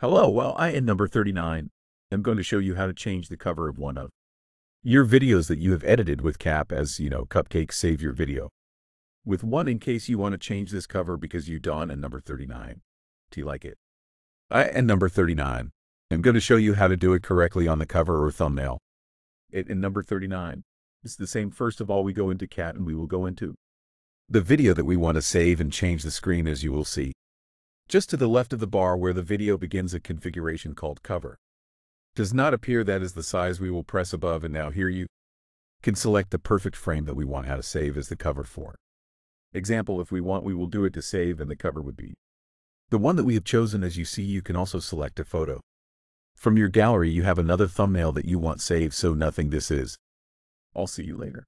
Hello, well, I am number 39. I'm going to show you how to change the cover of one of your videos that you have edited with Cap as, you know, CapCut Save Your Video. With one in case you want to change this cover because you done and number 39. Do you like it? I and number 39. I'm going to show you how to do it correctly on the cover or thumbnail. It and number 39. It's the same. First of all, we go into cat and we will go into the video that we want to save and change the screen as you will see. Just to the left of the bar where the video begins a configuration called cover. Does not appear that is the size we will press above and now here you can select the perfect frame that we want how to save as the cover for. Example, if we want we will do it to save and the cover would be the one that we have chosen as you see you can also select a photo. From your gallery you have another thumbnail that you want saved so nothing this is. I'll see you later.